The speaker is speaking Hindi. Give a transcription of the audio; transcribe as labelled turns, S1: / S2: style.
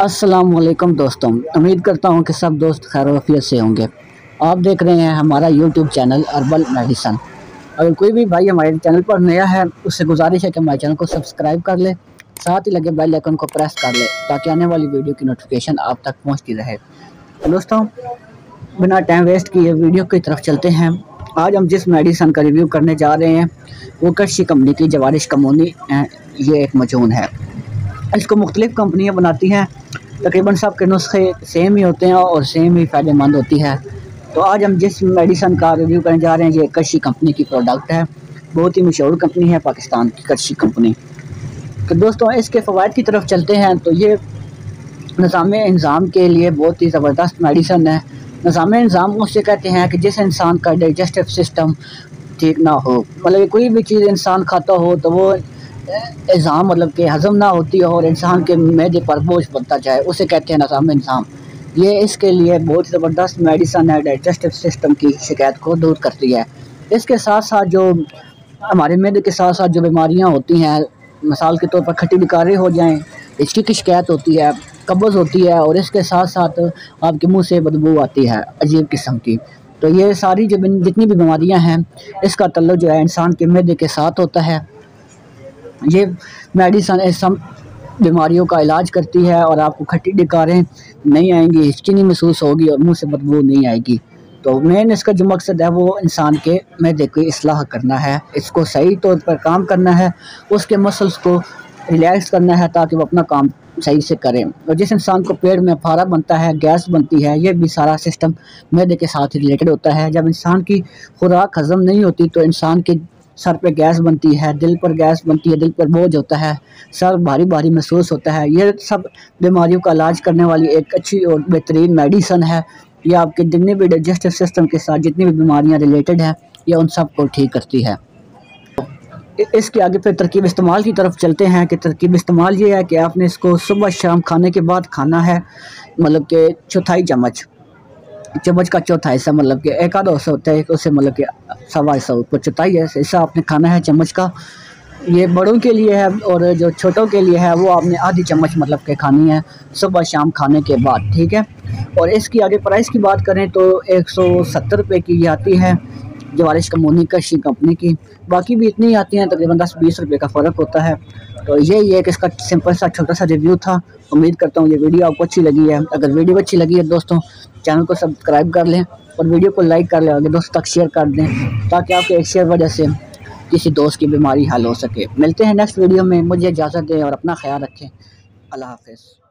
S1: अस्सलाम वालेकुम दोस्तों। उम्मीद करता हूँ कि सब दोस्त खैर वफियत से होंगे। आप देख रहे हैं हमारा यूट्यूब चैनल अरबल मेडिसन। अगर कोई भी भाई हमारे चैनल पर नया है, उससे गुजारिश है कि हमारे चैनल को सब्सक्राइब कर ले, साथ ही लगे बेल आइकन को प्रेस कर ले, ताकि आने वाली वीडियो की नोटिफिकेशन आप तक पहुँचती रहे। तो दोस्तों, बिना टाइम वेस्ट किए वीडियो की तरफ़ चलते हैं। आज हम जिस मेडिसन का रिव्यू करने जा रहे हैं, वो कृषि कंपनी की जवारिश कमोनी ये एक मजून है। इसको मुख्तलिफ़ कंपनियाँ बनाती हैं। तकरीबन सब के नुस्खे सेम ही होते हैं और सेम ही फ़ायदेमंद होती है। तो आज हम जिस मेडिसन का रिव्यू करने जा रहे हैं, ये कृषि कंपनी की प्रोडक्ट है। बहुत ही मशहूर कंपनी है, पाकिस्तान की कृषि कंपनी। तो दोस्तों, इसके फ़वाद की तरफ़ चलते हैं। तो ये निज़ाम इंज़ाम के लिए बहुत ही ज़बरदस्त मेडिसन है। निज़ाम इंज़ाम उससे कहते हैं कि जिस इंसान का डाइजेस्टिव सिस्टम ठीक ना हो मतलब कोई भी चीज़ इंसान खाता हो तो वो एज़ाम मतलब कि हज़म ना होती हो और इंसान के मैदे पर बोझ बनता जाए, उसे कहते हैं नज़ाम इंसान ये इसके लिए बहुत ज़बरदस्त मेडिसन है, डाइजेस्टिव सिस्टम की शिकायत को दूर करती है। इसके साथ साथ जो हमारे मैदे के साथ साथ जो बीमारियाँ होती हैं, मिसाल के तौर पर खट्टी बिकारी हो जाएँ, इसकी की शिकायत होती है, कब्ज़ होती है और इसके साथ साथ आपके मुँह से बदबू आती है, अजीब किस्म की। तो ये सारी जो जितनी भी बीमारियाँ हैं, इसका तल्लु जो है इंसान के मैदे के साथ होता है। ये मेडिसन सब बीमारियों का इलाज करती है और आपको खट्टी डिकारें नहीं आएँगी हिचकी नहीं महसूस होगी और मुँह से बदबू नहीं आएगी। तो मेन इसका जो मकसद है वो इंसान के मैदे की असलाह करना है, इसको सही तौर पर काम करना है, उसके मसल्स को रिलैक्स करना है ताकि वो अपना काम सही से करें। और जिस इंसान को पेट में फारा बनता है, गैस बनती है, ये भी सारा सिस्टम मैदे के साथ रिलेटेड होता है। जब इंसान की खुराक हज़म नहीं होती तो इंसान के सर पे गैस बनती है, दिल पर गैस बनती है, दिल पर बोझ होता है, सर भारी भारी महसूस होता है। ये सब बीमारियों का इलाज करने वाली एक अच्छी और बेहतरीन मेडिसन है। ये आपके जितने भी डाइजेस्टिव सिस्टम के साथ जितनी भी बीमारियाँ रिलेटेड हैं, ये उन सबको ठीक करती है। इसके आगे फिर तरकीब इस्तेमाल की तरफ़ चलते हैं कि तरकीब इस्तेमाल ये है कि आपने इसको सुबह शाम खाने के बाद खाना है मतलब कि चौथाई चम्मच। चम्मच का चौथा हिस्सा मतलब कि एक आधा हिस्सा होता है उससे मतलब कि सवा हिस्सा ऊपर चौथाई है। ऐसा आपने खाना है चम्मच का। ये बड़ों के लिए है और जो छोटों के लिए है, वो आपने आधी चम्मच मतलब के खानी है सुबह शाम खाने के बाद, ठीक है? और इसकी आगे प्राइस की बात करें तो एक सौ सत्तर रुपये की आती है। जवारिश कमोनी कशी कंपनी की। बाकी भी इतनी आती हैं, तकरीबन दस बीस रुपये का फ़र्क होता है। तो यही कि इसका सिंपल सा, छोटा सा रिव्यू था। उम्मीद करता हूँ ये वीडियो आपको अच्छी लगी है। अगर वीडियो अच्छी लगी है दोस्तों चैनल को सब्सक्राइब कर लें और वीडियो को लाइक कर लें दोस्तों तक शेयर कर दें, ताकि आपके एक शेयर वजह से किसी दोस्त की बीमारी हल हो सके। मिलते हैं नेक्स्ट वीडियो में। मुझे इजाज़त दें और अपना ख्याल रखें। अल्लाह हाफिज़।